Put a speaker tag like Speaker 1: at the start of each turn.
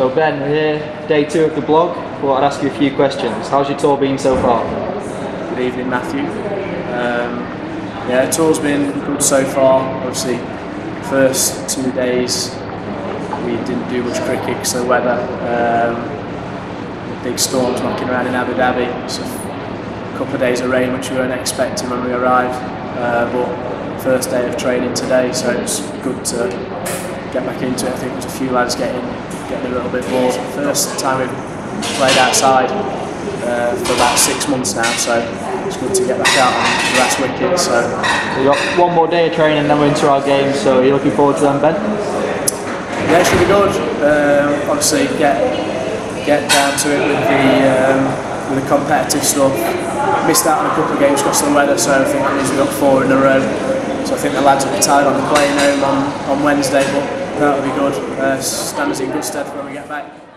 Speaker 1: So Ben, we're here, day two of the blog. Thought I'd ask you a few questions. How's your tour been so far?
Speaker 2: Good evening, Matthew. Um, yeah, the tour's been good so far. Obviously, first two days we didn't do much cricket because the weather. Um, big storms knocking around in Abu Dhabi. So a couple of days of rain, which we weren't expecting when we arrived. Uh, but first day of training today, so it's good to get back into it. I think there's a few lads getting getting a little bit bored. First time we've played outside uh, for about six months now, so it's good to get back out on the last wicket. So
Speaker 1: We've got one more day of training, and then we're into our games. So you're looking forward to them, Ben?
Speaker 2: yeah, it should be good. Um, obviously, get get down to it with the um, with the competitive stuff. Missed out on a couple of games because of the weather, so I think that means we got four in a row. So I think the lads will be tired on the plane home on, on Wednesday, but that'll be good. Uh, stand us in good stead when we get back.